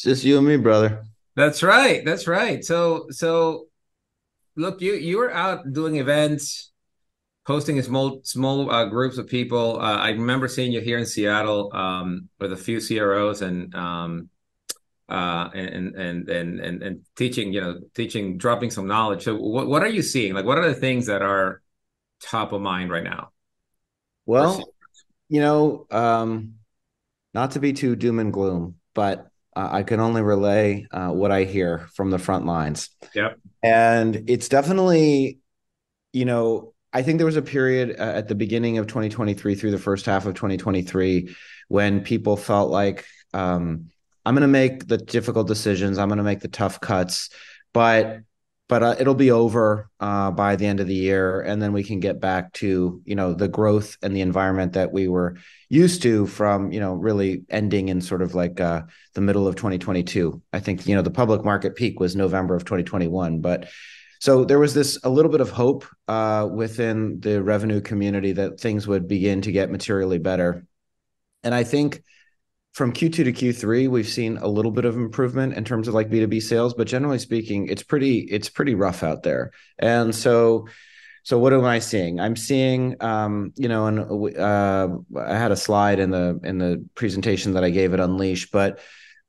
It's just you and me, brother. That's right. That's right. So so look, you you were out doing events, hosting small small uh, groups of people. Uh, I remember seeing you here in Seattle um, with a few CROs and um, uh, and, and and and and teaching, you know, teaching, dropping some knowledge. So, what what are you seeing? Like, what are the things that are top of mind right now? Well, you know, um, not to be too doom and gloom, but uh, I can only relay uh, what I hear from the front lines. Yep. And it's definitely, you know, I think there was a period uh, at the beginning of 2023 through the first half of 2023 when people felt like um, I'm going to make the difficult decisions, I'm going to make the tough cuts, but but uh, it'll be over uh, by the end of the year, and then we can get back to you know the growth and the environment that we were used to from you know really ending in sort of like uh, the middle of 2022. I think you know the public market peak was November of 2021, but so there was this a little bit of hope uh, within the revenue community that things would begin to get materially better, and I think from Q2 to Q3, we've seen a little bit of improvement in terms of like B2B sales, but generally speaking, it's pretty it's pretty rough out there. And so so what am I seeing? I'm seeing um, you know, and uh, I had a slide in the in the presentation that I gave at Unleash, but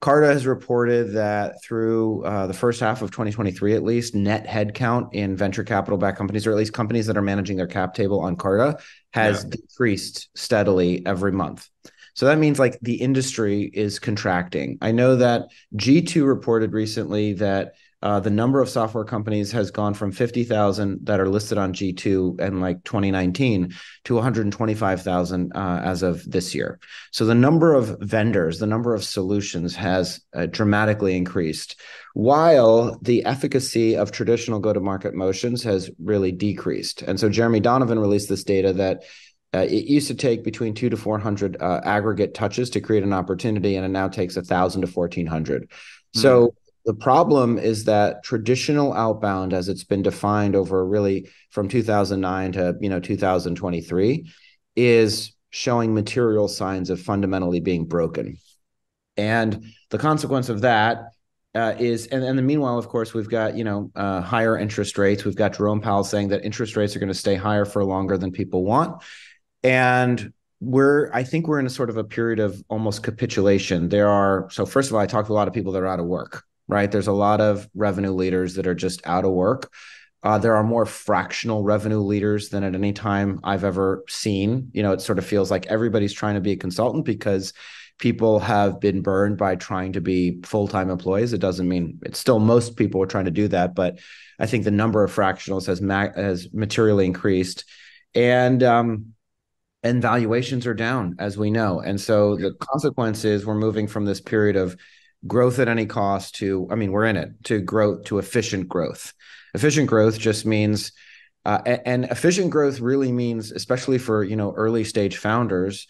Carta has reported that through uh, the first half of 2023, at least, net headcount in venture capital backed companies, or at least companies that are managing their cap table on Carta, has yeah. decreased steadily every month. So that means like the industry is contracting. I know that G2 reported recently that uh, the number of software companies has gone from 50,000 that are listed on G2 in like 2019 to 125,000 uh, as of this year. So the number of vendors, the number of solutions has uh, dramatically increased, while the efficacy of traditional go to market motions has really decreased. And so Jeremy Donovan released this data that uh, it used to take between two to 400 uh, aggregate touches to create an opportunity, and it now takes a thousand to 1400. Mm-hmm. So the problem is that traditional outbound, as it's been defined over really from 2009 to you know 2023, is showing material signs of fundamentally being broken. And the consequence of that uh, is and, and the meanwhile of course we've got you know uh, higher interest rates we've got jerome powell saying that interest rates are going to stay higher for longer than people want and we're i think we're in a sort of a period of almost capitulation. There are so first of all i talked to a lot of people that are out of work right? There's a lot of revenue leaders that are just out of work. Uh, there are more fractional revenue leaders than at any time i've ever seen. You know it sort of feels like everybody's trying to be a consultant because people have been burned by trying to be full-time employees. It doesn't mean it's still most people are trying to do that but i think the number of fractionals has ma- has materially increased. And um, and valuations are down as we know. And so the consequence is we're moving from this period of growth at any cost to i mean we're in it to growth to efficient growth. Efficient growth just means uh, and efficient growth really means especially for you know early stage founders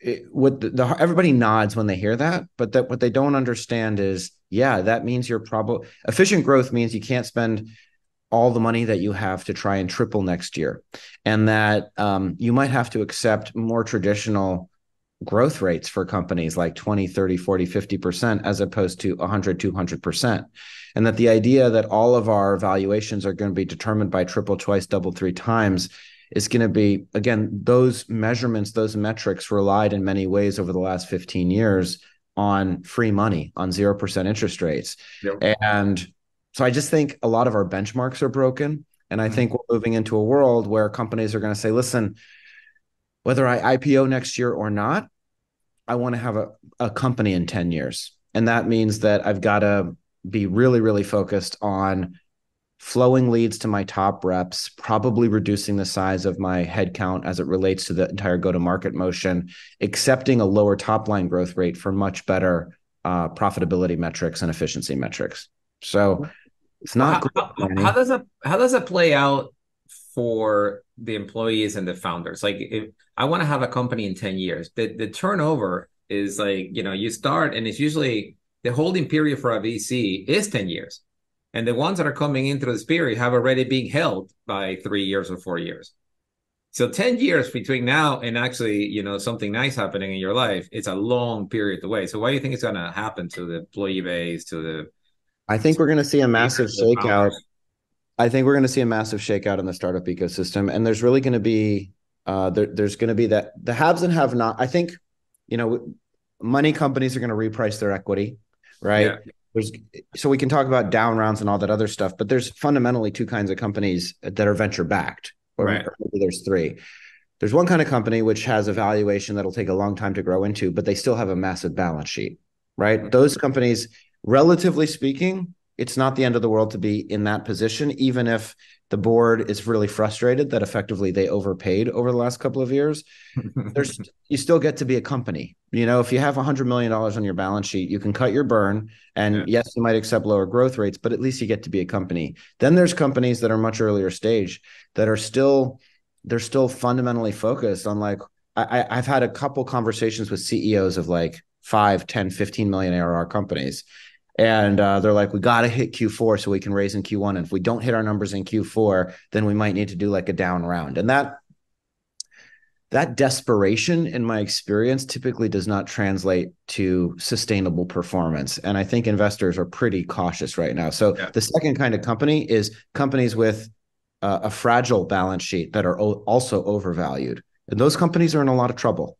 it, what the, the, everybody nods when they hear that but that what they don't understand is yeah that means you're probably efficient growth means you can't spend all the money that you have to try and triple next year. And that um, you might have to accept more traditional growth rates for companies like 20 30 40 50% as opposed to 100 200% and that the idea that all of our valuations are going to be determined by triple twice double three times is going to be again those measurements those metrics relied in many ways over the last 15 years on free money on 0% interest rates. Yep. and so I just think a lot of our benchmarks are broken. And I mm-hmm. think we're moving into a world where companies are going to say, listen, whether I IPO next year or not, I want to have a, a company in 10 years. And that means that I've got to be really, really focused on flowing leads to my top reps, probably reducing the size of my headcount as it relates to the entire go to market motion, accepting a lower top line growth rate for much better uh, profitability metrics and efficiency metrics. So it's not. How, how, how, does that how does that play out for the employees and the founders? Like, if I want to have a company in ten years, the the turnover is like you know you start and it's usually the holding period for a VC is ten years, and the ones that are coming into this period have already been held by three years or four years. So 10 years between now and actually, you know, something nice happening in your life, it's a long period away. So why do you think it's going to happen to the employee base, to the I think we're going to see a massive shakeout. I think we're going to see a massive shakeout in the startup ecosystem, and there's really going to be uh, there, there's going to be that the haves and have not. I think you know money companies are going to reprice their equity, right? Yeah. There's so we can talk about down rounds and all that other stuff, but there's fundamentally two kinds of companies that are venture backed, or, right. or maybe there's three. There's one kind of company which has a valuation that'll take a long time to grow into, but they still have a massive balance sheet, right? Mm-hmm. Those companies relatively speaking, it's not the end of the world to be in that position, even if the board is really frustrated that effectively they overpaid over the last couple of years. There's you still get to be a company. You know, if you have hundred million dollars on your balance sheet, you can cut your burn, and yeah. yes, you might accept lower growth rates, but at least you get to be a company. Then there's companies that are much earlier stage that are still they're still fundamentally focused on like I, I've had a couple conversations with CEOs of like 5 10 15 million arr companies and uh, they're like, we got to hit Q4 so we can raise in Q1. And if we don't hit our numbers in Q4, then we might need to do like a down round. And that that desperation, in my experience, typically does not translate to sustainable performance. And I think investors are pretty cautious right now. So yeah. the second kind of company is companies with uh, a fragile balance sheet that are o- also overvalued. And those companies are in a lot of trouble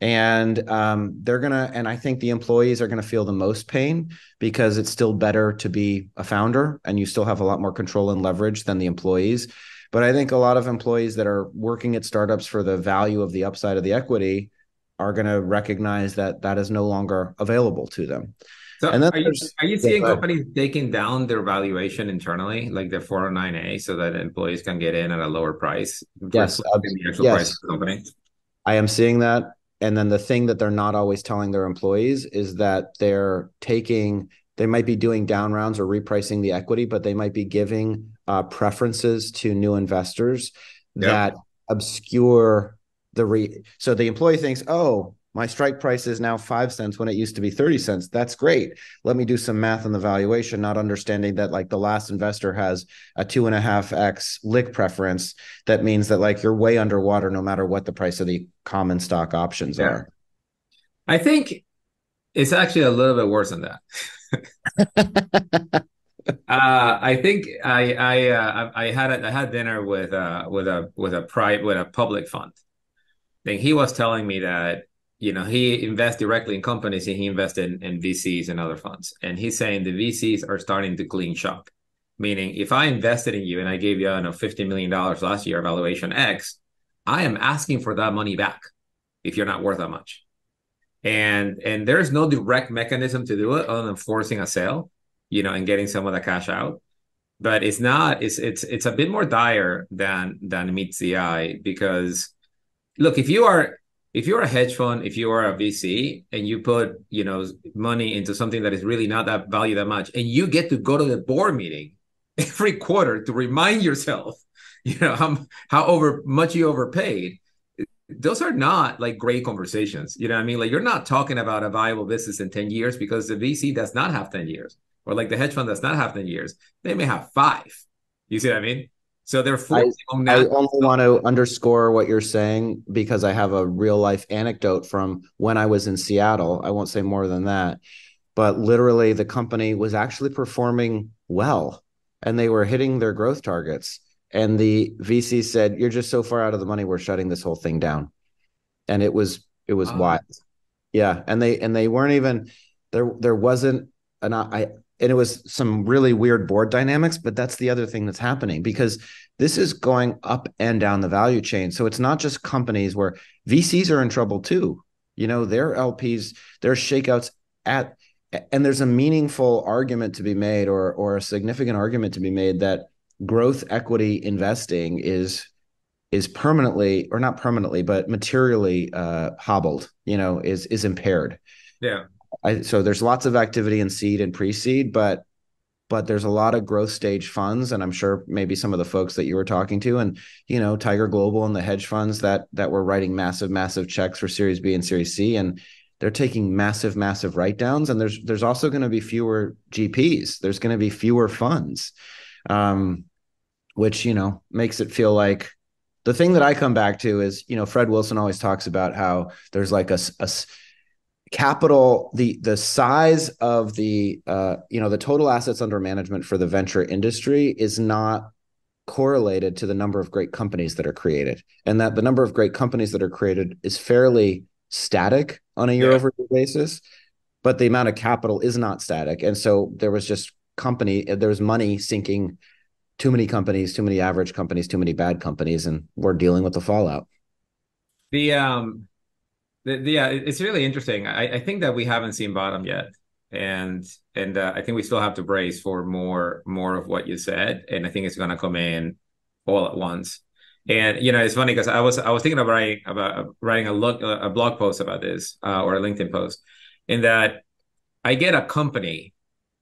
and um, they're gonna and i think the employees are gonna feel the most pain because it's still better to be a founder and you still have a lot more control and leverage than the employees but i think a lot of employees that are working at startups for the value of the upside of the equity are going to recognize that that is no longer available to them so and then are you, are you seeing companies taking down their valuation internally, like their 409A, so that employees can get in at a lower price? Yes, uh, the actual yes. price of the company. I am seeing that and then the thing that they're not always telling their employees is that they're taking they might be doing down rounds or repricing the equity but they might be giving uh, preferences to new investors yep. that obscure the re so the employee thinks oh my strike price is now five cents when it used to be 30 cents. That's great. Let me do some math on the valuation, not understanding that like the last investor has a two and a half X liq preference. That means that like you're way underwater no matter what the price of the common stock options yeah. are. I think it's actually a little bit worse than that. uh, I think I I uh, I had a, I had dinner with uh with a with a private with a public fund. I think he was telling me that you know he invests directly in companies and he invests in, in vcs and other funds. And he's saying the vcs are starting to clean shop. Meaning if i invested in you and i gave you I know, $50 million last year valuation x i am asking for that money back if you're not worth that much. And and there's no direct mechanism to do it other than forcing a sale you know and getting some of the cash out. But it's not it's it's it's a bit more dire than than meets the eye because look if you are if you're a hedge fund, if you are a VC and you put, you know, money into something that is really not that value that much, and you get to go to the board meeting every quarter to remind yourself, you know, how how over much you overpaid, those are not like great conversations. You know what I mean? Like you're not talking about a viable business in 10 years because the VC does not have 10 years, or like the hedge fund does not have 10 years. They may have five. You see what I mean? So they're I, I only want to underscore what you're saying because I have a real life anecdote from when I was in Seattle. I won't say more than that, but literally the company was actually performing well and they were hitting their growth targets. And the VC said, "You're just so far out of the money. We're shutting this whole thing down." And it was it was wild. Yeah, and they and they weren't even there. There wasn't an I and it was some really weird board dynamics but that's the other thing that's happening because this is going up and down the value chain. So it's not just companies where vcs are in trouble too. You know their lps their shakeouts at and there's a meaningful argument to be made or or a significant argument to be made that growth equity investing is is permanently or not permanently but materially uh hobbled you know is is impaired. Yeah I, so there's lots of activity in seed and pre-seed, but but there's a lot of growth stage funds, and I'm sure maybe some of the folks that you were talking to, and you know Tiger Global and the hedge funds that that were writing massive, massive checks for Series B and Series C, and they're taking massive, massive write downs, and there's there's also going to be fewer GPs. There's going to be fewer funds, um, which you know makes it feel like the thing that I come back to is, you know, Fred Wilson always talks about how there's like a, a capital the the size of the uh you know the total assets under management for the venture industry is not correlated to the number of great companies that are created. And that the number of great companies that are created is fairly static on a year over year basis but the amount of capital is not static. And so there was just company there was money sinking. Too many companies too many average companies too many bad companies and we're dealing with the fallout. The um the, the, yeah it's really interesting I, I think that we haven't seen bottom yet and and uh, I think we still have to brace for more more of what you said, and I think it's going to come in all at once. And you know, it's funny because I was I was thinking about writing about writing a look a blog post about this uh, or a LinkedIn post, in that I get a company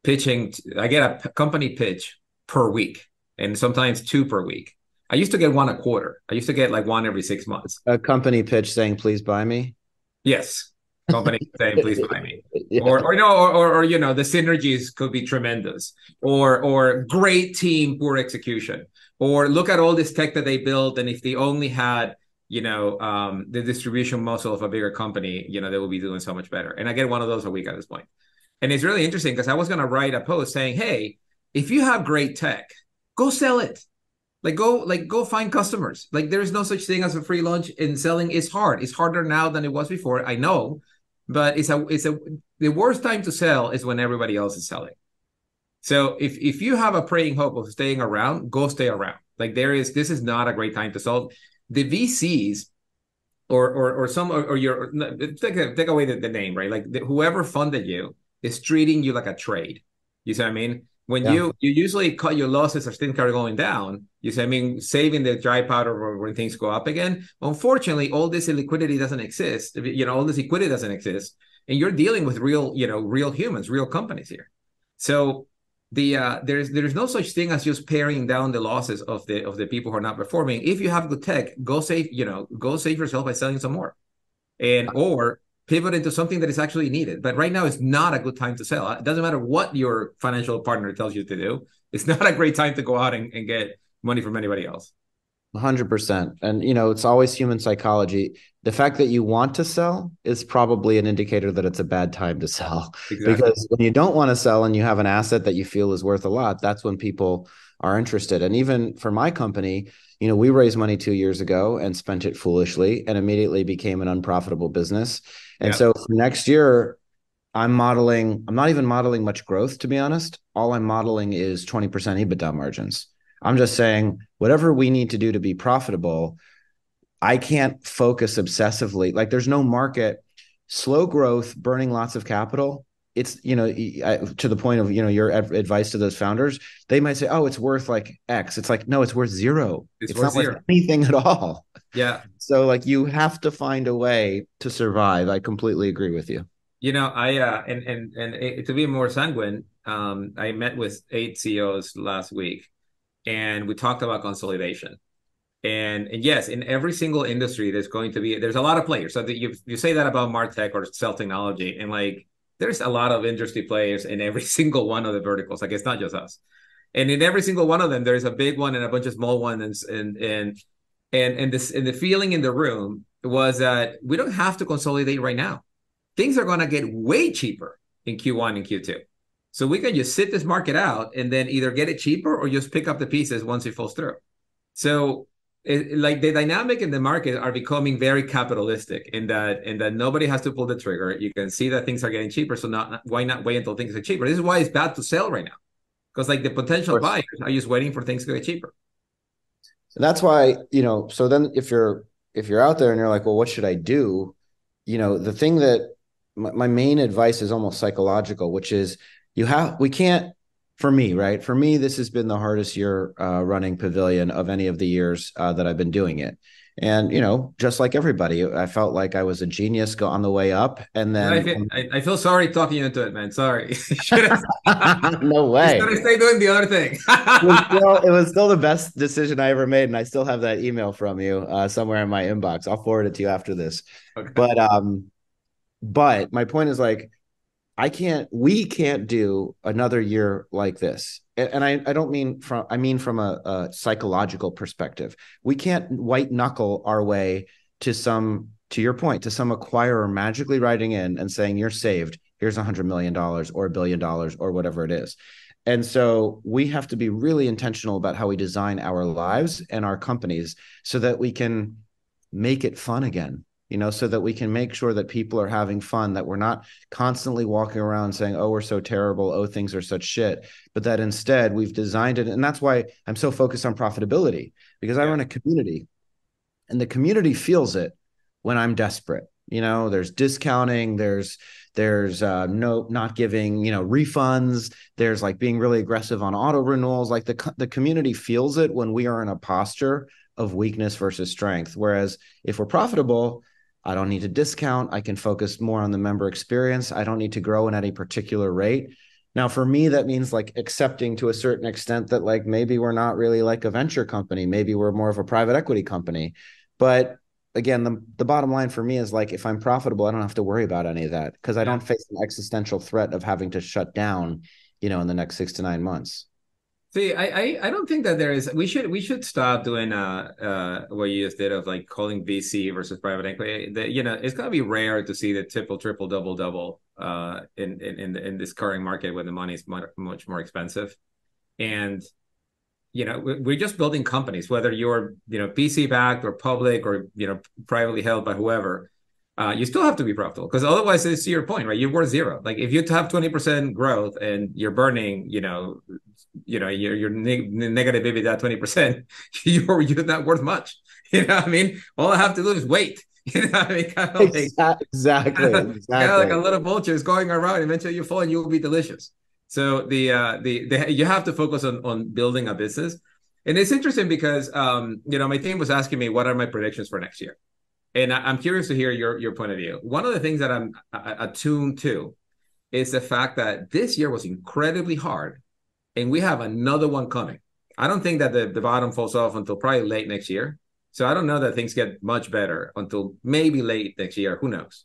pitching, I get a company pitch per week, and sometimes two per week. I used to get one a quarter. I used to get like one every six months. A company pitch saying, "Please buy me." Yes, company saying please buy me. Yeah. or or no or, or, or you know the synergies could be tremendous. Or or great team poor execution. Or look at all this tech that they built and if they only had you know um, the distribution muscle of a bigger company you know they will be doing so much better. And i get one of those a week at this point. And it's really interesting because i was going to write a post saying hey if you have great tech go sell it like go like go find customers like there's no such thing as a free lunch and selling is hard it's harder now than it was before i know but it's a it's a the worst time to sell is when everybody else is selling. So if if you have a praying hope of staying around, go stay around. Like there is this is not a great time to sell. The VCs or or or some or, or your take take away the, the name right like the, whoever funded you is treating you like a trade. You see what I mean? When yeah. you you usually cut your losses as things are going down. You say i mean saving the dry powder when things go up again. Unfortunately all this liquidity doesn't exist you know all this liquidity doesn't exist and you're dealing with real you know real humans real companies here. So the uh, there's there's no such thing as just paring down the losses of the of the people who are not performing. If you have good tech go save you know go save yourself by selling some more. And or pivot into something that is actually needed. But right now, it's not a good time to sell. It doesn't matter what your financial partner tells you to do. It's not a great time to go out and, and get money from anybody else. 100%. And, you know, it's always human psychology. The fact that you want to sell is probably an indicator that it's a bad time to sell. Exactly. Because when you don't want to sell and you have an asset that you feel is worth a lot, that's when people are interested. And even for my company, you know, we raised money two years ago and spent it foolishly and immediately became an unprofitable business. And so for next year, I'm modeling, I'm not even modeling much growth, to be honest. All I'm modeling is 20% EBITDA margins. I'm just saying, whatever we need to do to be profitable, I can't focus obsessively. Like, there's no market, slow growth, burning lots of capital. It's, you know, to the point of, you know, your advice to those founders, they might say, oh, it's worth like X. It's like, no, it's worth zero. It's, it's worth not zero. worth anything at all. Yeah. So like you have to find a way to survive. I completely agree with you. You know, I uh and and and it, to be more sanguine, um, I met with eight CEOs last week, and we talked about consolidation. And, and yes, in every single industry, there's going to be there's a lot of players. So you you say that about Martech or cell technology, and like there's a lot of industry players in every single one of the verticals. Like it's not just us. And in every single one of them, there's a big one and a bunch of small ones, and and and and this and the feeling in the room was that we don't have to consolidate right now. Things are going to get way cheaper in Q1 and Q2. So we can just sit this market out and then either get it cheaper or just pick up the pieces once it falls through. So it, like the dynamic in the market are becoming very capitalistic in that in that nobody has to pull the trigger. You can see that things are getting cheaper. So not why not wait until things are cheaper? This is why it's bad to sell right now. Because like the potential buyers are just waiting for things to get cheaper. And that's why, you know, so then if you're if you're out there and you're like, well, what should I do? You know, the thing that my, my main advice is almost psychological, which is you have we can't for me, right? For me, this has been the hardest year uh, running Pavilion of any of the years uh, that I've been doing it. And you know, just like everybody, I felt like I was a genius go on the way up, and then I feel, I, I feel sorry talking you into it, man. Sorry. no way. Should I stay doing the other thing. it, was still, it, was still, the best decision I ever made, and I still have that email from you uh, somewhere in my inbox. I'll forward it to you after this. Okay. But um, but my point is like I can't, we can't do another year like this. And I, I don't mean from, I mean from a, a psychological perspective. We can't white knuckle our way to some, to your point, to some acquirer magically writing in and saying, you're saved. Here's a hundred million dollars or a billion dollars or whatever it is. And so we have to be really intentional about how we design our lives and our companies so that we can make it fun again you know, so that we can make sure that people are having fun, that we're not constantly walking around saying, oh, we're so terrible, oh, things are such shit, but that instead we've designed it. And that's why I'm so focused on profitability because I run a community and the community feels it when I'm desperate. You know, there's discounting, there's there's uh, no not giving you know refunds there's like being really aggressive on auto renewals like the the community feels it when we are in a posture of weakness versus strength whereas if we're profitable I don't need to discount. I can focus more on the member experience. I don't need to grow in any particular rate. Now, for me, that means like accepting to a certain extent that like maybe we're not really like a venture company. Maybe we're more of a private equity company. But again, the, the bottom line for me is like if I'm profitable, I don't have to worry about any of that because I don't face an existential threat of having to shut down, you know, in the next six to nine months. See, I, I, I don't think that there is. We should we should stop doing uh uh what you just did of like calling VC versus private equity. The, you know, it's gonna be rare to see the triple triple double double uh in in in, in this current market when the money is much, much more expensive, and you know we're just building companies whether you're you know VC backed or public or you know privately held by whoever uh, you still have to be profitable because otherwise it's your point right? You're worth zero. Like if you have 20% growth and you're burning you know you know you're, you're ne- negative EBITDA 20% you're you're not worth much. You know what i mean? All i have to do is wait. You know what i mean? Kind of like, exactly exactly kind of like a little vultures going around. Eventually you fall and you will be delicious. So the uh the, the you have to focus on on building a business. And it's interesting because um you know my team was asking me what are my predictions for next year and I, am curious to hear your your point of view. One of the things that I'm attuned to is the fact that this year was incredibly hard, and we have another one coming. I don't think that the, the bottom falls off until probably late next year. So I don't know that things get much better until maybe late next year. Who knows?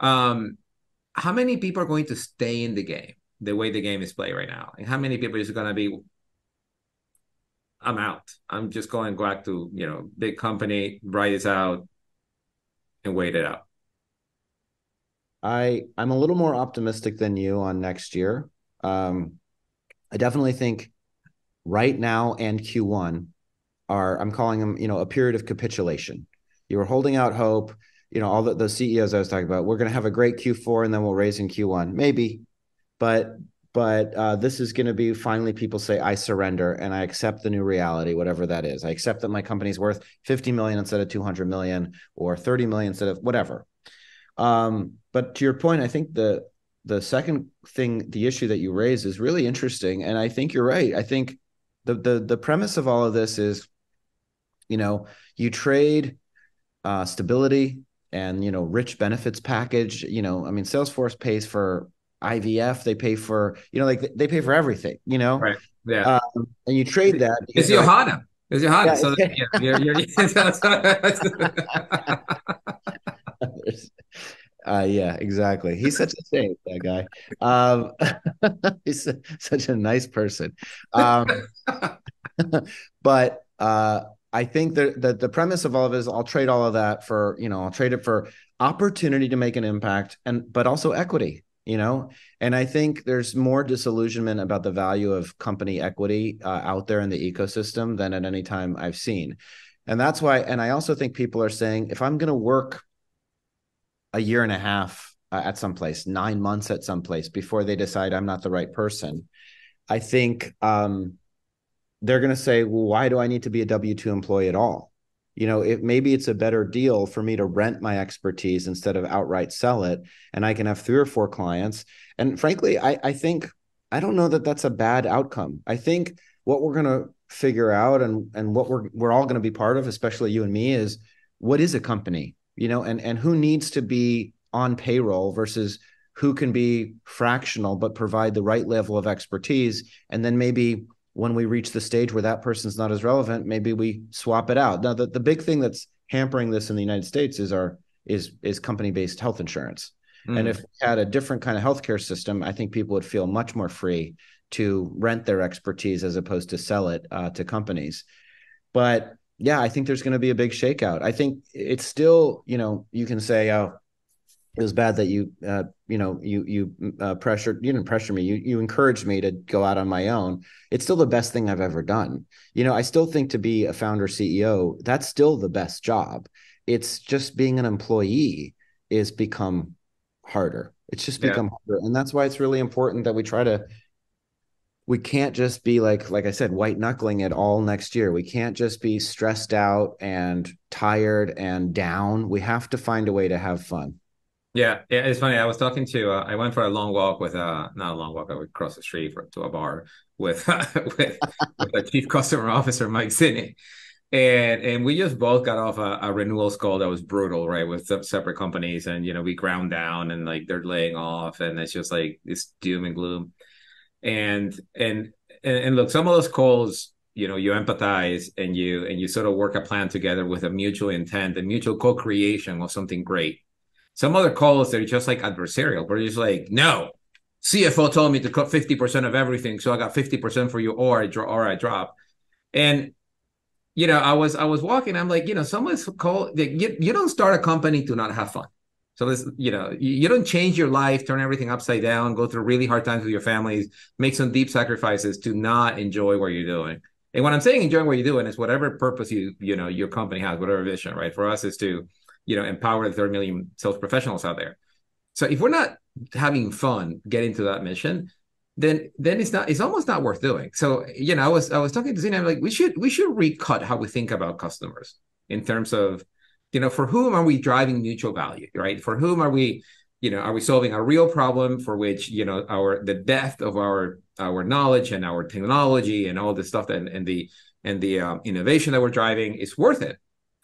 Um, how many people are going to stay in the game the way the game is played right now, and how many people is going to be? I'm out. I'm just going back to you know big company, write this out, and wait it out? I I'm a little more optimistic than you on next year. Um, I definitely think right now and Q1 are I'm calling them you know a period of capitulation. You were holding out hope. You know all the, the CEOs I was talking about. We're going to have a great Q4 and then we'll raise in Q1, maybe, but but uh, this is going to be finally people say I surrender and I accept the new reality, whatever that is. I accept that my company's worth 50 million instead of 200 million or 30 million instead of whatever. Um, but to your point, I think the the second thing, the issue that you raise is really interesting, and I think you're right. I think the the the premise of all of this is, you know, you trade uh, stability and you know rich benefits package. You know, I mean, Salesforce pays for IVF. They pay for, you know, like they pay for everything, you know? Right. Yeah. Um, and you trade that. It's Johanna. It's Johanna. Yeah. So yeah, you're, you're, uh, yeah, exactly. He's such a saint, that guy. Um, he's such a nice person. Um, but uh, I think that the, the premise of all of it is I'll trade all of that for, you know, I'll trade it for opportunity to make an impact and, but also equity you know? And i think there's more disillusionment about the value of company equity uh, out there in the ecosystem than at any time i've seen. And that's why and i also think people are saying if i'm going to work a year and a half uh, at some place nine months at some place before they decide i'm not the right person i think um, they're going to say well why do i need to be a w2 employee at all you know it maybe it's a better deal for me to rent my expertise instead of outright sell it and i can have three or four clients. And frankly i i think i don't know that that's a bad outcome. I think what we're going to figure out and and what we're we're all going to be part of especially you and me is what is a company you know and and who needs to be on payroll versus who can be fractional but provide the right level of expertise and then maybe when we reach the stage where that person's not as relevant, maybe we swap it out. Now, the, the big thing that's hampering this in the United States is our is is company based health insurance. Mm. And if we had a different kind of healthcare system, I think people would feel much more free to rent their expertise as opposed to sell it uh, to companies. But yeah, I think there's going to be a big shakeout. I think it's still, you know, you can say, oh, it was bad that you, uh, you know, you you uh, pressured, you didn't pressure me, you you encouraged me to go out on my own. It's still the best thing I've ever done. You know, I still think to be a founder CEO, that's still the best job. It's just being an employee is become harder. It's just become yeah. harder, and that's why it's really important that we try to we can't just be like like i said white knuckling it all next year we can't just be stressed out and tired and down we have to find a way to have fun yeah, yeah it's funny i was talking to uh, i went for a long walk with uh not a long walk i would cross the street for, to a bar with with, with the chief customer officer mike Zinni. and and we just both got off a, a renewals call that was brutal right with separate companies and you know we ground down and like they're laying off and it's just like it's doom and gloom and and and look some of those calls you know you empathize and you and you sort of work a plan together with a mutual intent and mutual co-creation of something great some other calls they're just like adversarial but it's like no cfo told me to cut 50% of everything so i got 50% for you or i draw or i drop and you know i was i was walking i'm like you know someone's call you, you don't start a company to not have fun so this, you know, you, you don't change your life, turn everything upside down, go through really hard times with your families, make some deep sacrifices to not enjoy what you're doing. And what I'm saying, enjoying what you're doing is whatever purpose you, you know, your company has, whatever vision, right? For us is to, you know, empower the 30 million sales professionals out there. So if we're not having fun getting to that mission, then then it's not it's almost not worth doing. So you know, I was I was talking to Zina, I'm like, we should we should recut how we think about customers in terms of you know for whom are we driving mutual value right for whom are we you know are we solving a real problem for which you know our the depth of our our knowledge and our technology and all the stuff that and the and the um, innovation that we're driving is worth it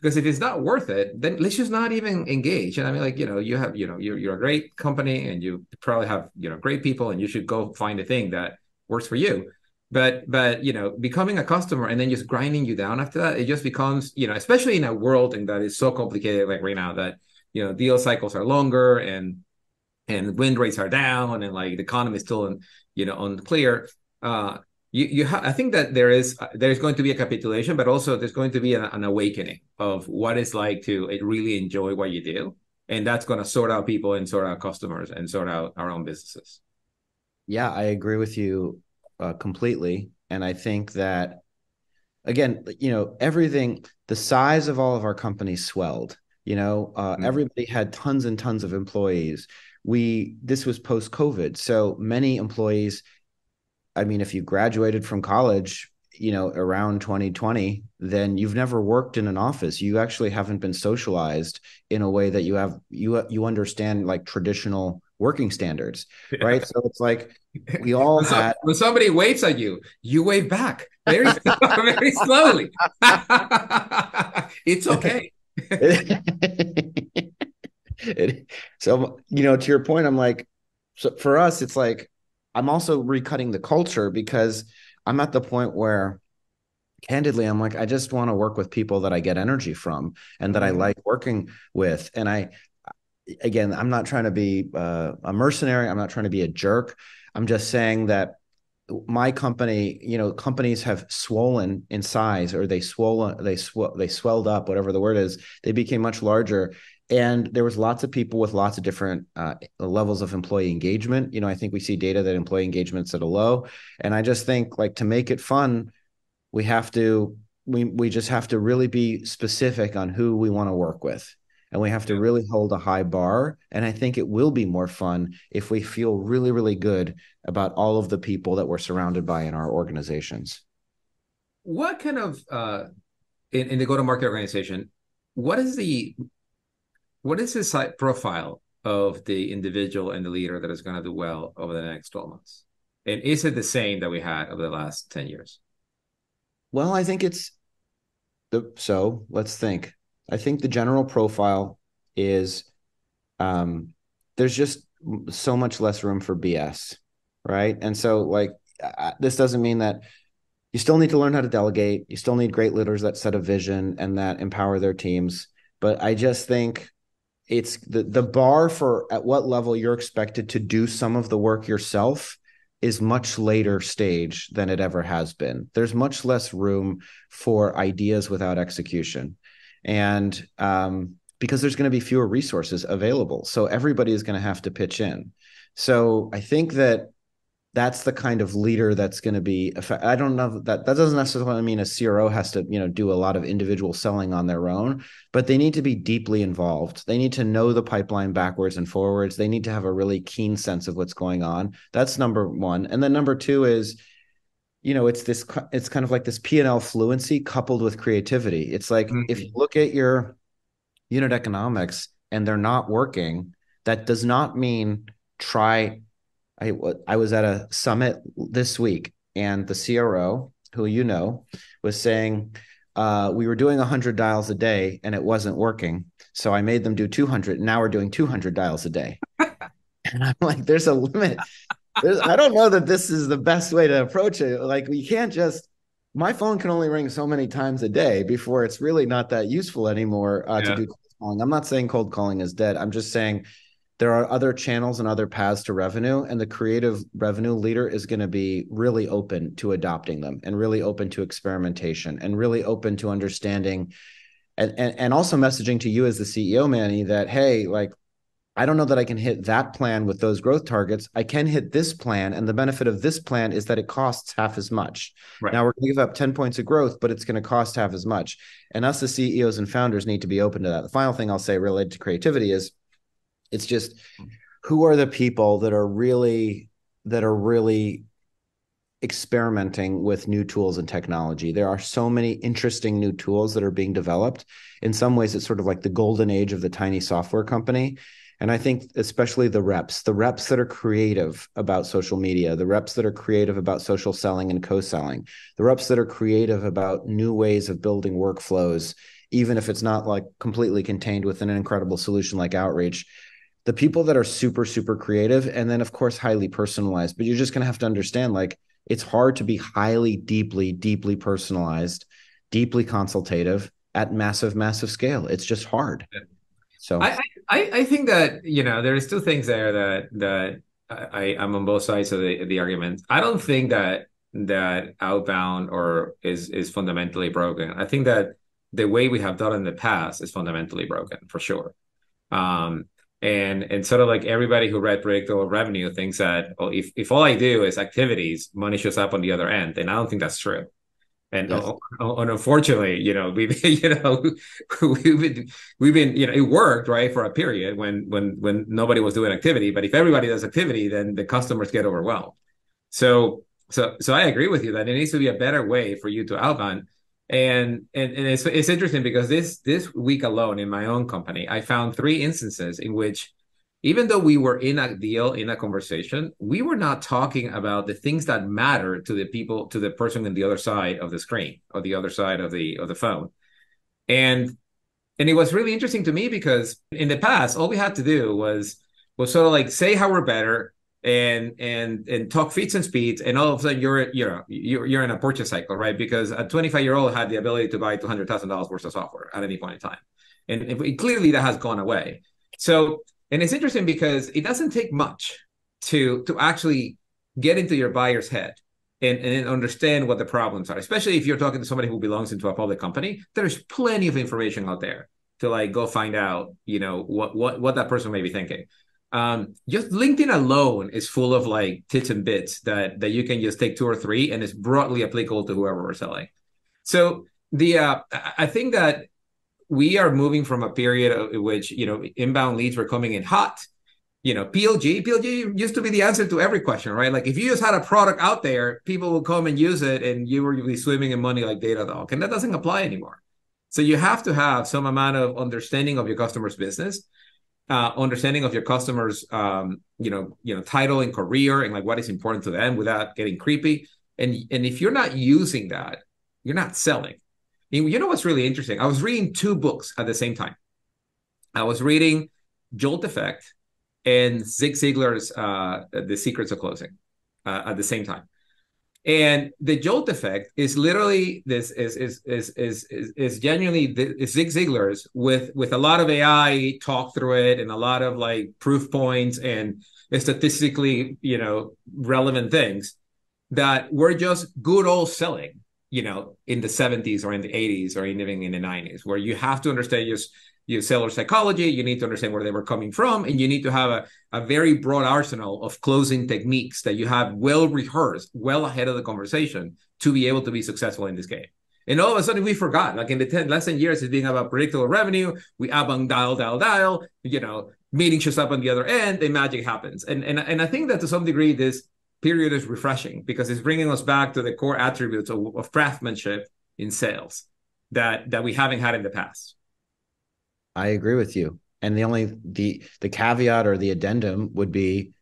because if it's not worth it then let's just not even engage. And i mean like you know you have you know you're, you're a great company and you probably have you know great people and you should go find a thing that works for you. But but you know becoming a customer and then just grinding you down after that it just becomes you know especially in a world and that is so complicated like right now that you know deal cycles are longer and and win rates are down and like the economy is still in, you know unclear uh you, you ha- I think that there is there's going to be a capitulation, but also there's going to be an, an awakening of what it's like to really enjoy what you do, and that's going to sort out people and sort out customers and sort out our own businesses. Yeah, I agree with you uh, completely. And I think that, again, you know, everything, the size of all of our companies swelled. You know, uh, mm-hmm. everybody had tons and tons of employees. We, this was post COVID. So many employees, I mean, if you graduated from college, you know around 2020 then you've never worked in an office. You actually haven't been socialized in a way that you have you you understand like traditional working standards yeah. right? So it's like we all when, had when somebody waves at you you wave back very very slowly. It's okay. It, so you know to your point i'm like so for us it's like i'm also recutting the culture because i'm at the point where candidly i'm like i just want to work with people that i get energy from and that i mm-hmm. like working with. And i again i'm not trying to be uh, a mercenary. I'm not trying to be a jerk. I'm just saying that my company you know companies have swollen in size or they swollen they sw- they swelled up whatever the word is. They became much larger and there was lots of people with lots of different uh, levels of employee engagement. You know i think we see data that employee engagement's at a low. And i just think like to make it fun we have to we we just have to really be specific on who we want to work with. And we have to really hold a high bar. And i think it will be more fun if we feel really really good about all of the people that we're surrounded by in our organizations. What kind of uh in, in the go to market organization what is the what is the site profile of the individual and the leader that is going to do well over the next 12 months and is it the same that we had over the last 10 years well i think it's the so let's think I think the general profile is um, there's just so much less room for BS, right? And so, like, uh, this doesn't mean that you still need to learn how to delegate. You still need great leaders that set a vision and that empower their teams. But I just think it's the the bar for at what level you're expected to do some of the work yourself is much later stage than it ever has been. There's much less room for ideas without execution, and um, because there's going to be fewer resources available, so everybody is going to have to pitch in. So I think that that's the kind of leader that's going to be i don't know that that doesn't necessarily mean a cro has to you know do a lot of individual selling on their own but they need to be deeply involved. They need to know the pipeline backwards and forwards. They need to have a really keen sense of what's going on. That's number one. And then number two is you know it's this it's kind of like this p&l fluency coupled with creativity. It's like mm-hmm. if you look at your unit economics and they're not working that does not mean try I I was at a summit this week, and the CRO, who you know, was saying uh, we were doing 100 dials a day and it wasn't working. So I made them do 200. And now we're doing 200 dials a day. and I'm like, there's a limit. There's, I don't know that this is the best way to approach it. Like, we can't just, my phone can only ring so many times a day before it's really not that useful anymore uh, yeah. to do cold calling. I'm not saying cold calling is dead. I'm just saying there are other channels and other paths to revenue and the creative revenue leader is going to be really open to adopting them and really open to experimentation and really open to understanding and, and, and also messaging to you as the ceo manny that hey like i don't know that i can hit that plan with those growth targets. I can hit this plan and the benefit of this plan is that it costs half as much. Right. now we're going to give up 10 points of growth but it's going to cost half as much. And us the ceos and founders need to be open to that. The final thing i'll say related to creativity is it's just hmm. who are the people that are really that are really experimenting with new tools and technology. There are so many interesting new tools that are being developed. In some ways, it's sort of like the golden age of the tiny software company. And I think especially the reps, the reps that are creative about social media, the reps that are creative about social selling and co-selling, the reps that are creative about new ways of building workflows, even if it's not like completely contained within an incredible solution like outreach the people that are super super creative and then of course highly personalized. But you're just going to have to understand like it's hard to be highly deeply deeply personalized deeply consultative at massive massive scale. It's just hard. So i i, I think that you know there's two things there that that i i'm on both sides of the, the argument. I don't think that that outbound or is is fundamentally broken. I think that the way we have done in the past is fundamentally broken for sure. Um and and sort of like everybody who read predictable revenue thinks that well if, if all i do is activities money shows up on the other end and i don't think that's true. And, yes. and unfortunately you know we you know we've been we've been you know it worked right for a period when when when nobody was doing activity. But if everybody does activity then the customers get overwhelmed. So so so i agree with you that it needs to be a better way for you to outbound and and, and it's, it's interesting because this this week alone in my own company i found three instances in which even though we were in a deal in a conversation we were not talking about the things that matter to the people to the person on the other side of the screen or the other side of the of the phone. And and it was really interesting to me because in the past all we had to do was was sort of like say how we're better and and and talk feeds and speeds and all of a sudden you're you're you're, you're in a purchase cycle right? Because a 25 year old had the ability to buy $200000 worth of software at any point in time. And clearly that has gone away. So and it's interesting because it doesn't take much to to actually get into your buyer's head and, and understand what the problems are especially if you're talking to somebody who belongs into a public company. There's plenty of information out there to like go find out you know what what what that person may be thinking um, just LinkedIn alone is full of like tits and bits that that you can just take two or three, and it's broadly applicable to whoever we're selling. So the uh, I think that we are moving from a period which you know inbound leads were coming in hot. You know, PLG, PLG used to be the answer to every question, right? Like if you just had a product out there, people will come and use it, and you will be swimming in money like Datadog, and that doesn't apply anymore. So you have to have some amount of understanding of your customer's business uh, understanding of your customers, um, you know, you know, title and career and like what is important to them without getting creepy. And and if you're not using that, you're not selling. And you know what's really interesting? I was reading two books at the same time. I was reading Jolt Effect and Zig Ziglar's uh, The Secrets of Closing uh, at the same time. And the jolt effect is literally this is is is is is, is genuinely the, Zig Ziglar's with with a lot of AI talk through it and a lot of like proof points and statistically you know relevant things that were just good old selling you know in the 70s or in the 80s or even in the 90s where you have to understand just your seller psychology you need to understand where they were coming from and you need to have a, a very broad arsenal of closing techniques that you have well rehearsed well ahead of the conversation to be able to be successful in this game. And all of a sudden we forgot like in the 10 less than years it's being about predictable revenue we on dial dial dial you know meeting shows up on the other end and magic happens. And and, and i think that to some degree this period is refreshing because it's bringing us back to the core attributes of, of craftsmanship in sales that that we haven't had in the past I agree with you. And the only the the caveat or the addendum would be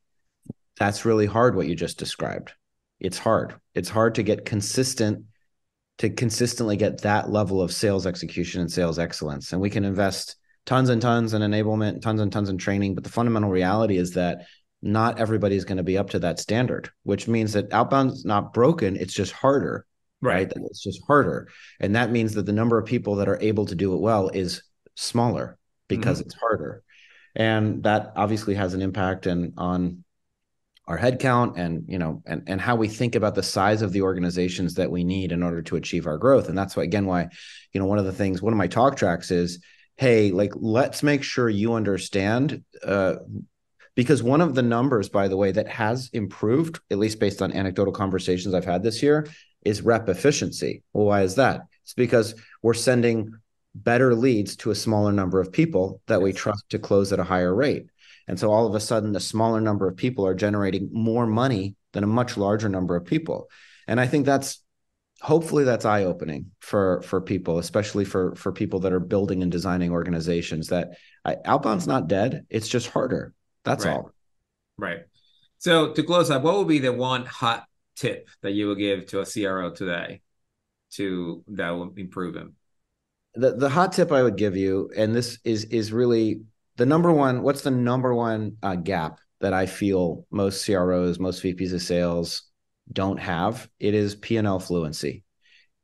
that's really hard what you just described. It's hard. It's hard to get consistent to consistently get that level of sales execution and sales excellence. And we can invest tons and tons in enablement, tons and tons in training, but the fundamental reality is that not everybody is going to be up to that standard, which means that outbound's not broken, it's just harder. Right. right. It's just harder. And that means that the number of people that are able to do it well is smaller because mm-hmm. it's harder. And that obviously has an impact and on our headcount and you know and and how we think about the size of the organizations that we need in order to achieve our growth. And that's why again why you know one of the things one of my talk tracks is hey like let's make sure you understand uh, because one of the numbers by the way that has improved at least based on anecdotal conversations i've had this year is rep efficiency. Well why is that? It's because we're sending better leads to a smaller number of people that we trust to close at a higher rate. And so all of a sudden, the smaller number of people are generating more money than a much larger number of people. And I think that's hopefully that's eye opening for for people, especially for for people that are building and designing organizations. That I, outbound's not dead; it's just harder. That's right. all. Right. So to close up, what would be the one hot tip that you would give to a CRO today to that will improve him? The the hot tip I would give you, and this is is really the number one. What's the number one uh, gap that I feel most CROs, most VPs of sales don't have? It is P and L fluency.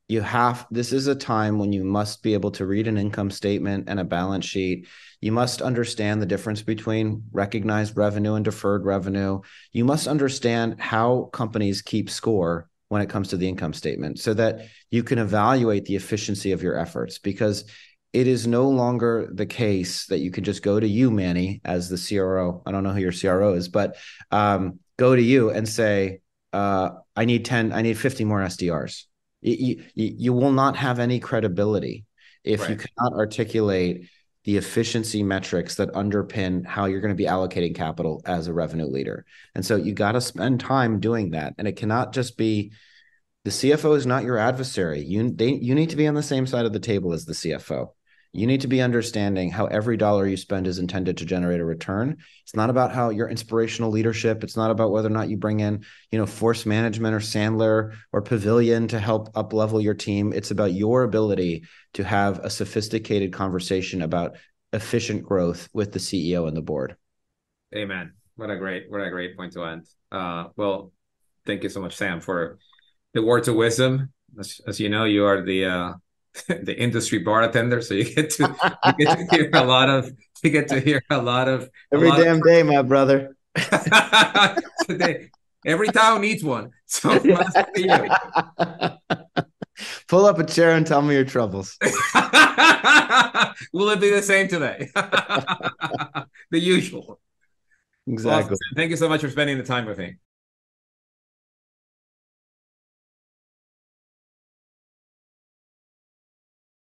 You have this is a time when you must be able to read an income statement and a balance sheet. You must understand the difference between recognized revenue and deferred revenue. You must understand how companies keep score when it comes to the income statement so that you can evaluate the efficiency of your efforts because it is no longer the case that you can just go to you manny as the cro i don't know who your cro is but um, go to you and say uh, i need 10 i need 50 more sdrs you, you, you will not have any credibility if right. you cannot articulate the efficiency metrics that underpin how you're going to be allocating capital as a revenue leader. And so you got to spend time doing that. And it cannot just be the CFO is not your adversary. You they you need to be on the same side of the table as the CFO. You need to be understanding how every dollar you spend is intended to generate a return. It's not about how your inspirational leadership. It's not about whether or not you bring in, you know, force management or Sandler or Pavilion to help up level your team. It's about your ability to have a sophisticated conversation about efficient growth with the CEO and the board. Amen. What a great, what a great point to end. Uh, well, thank you so much, Sam, for the words of wisdom. As, as you know, you are the uh, the industry bartender, so you get to you get to hear a lot of you get to hear a lot of every lot damn of, day, my brother. Today, every town needs one. So Pull up a chair and tell me your troubles. Will it be the same today? the usual. Exactly. Awesome. Thank you so much for spending the time with me.